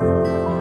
Bye.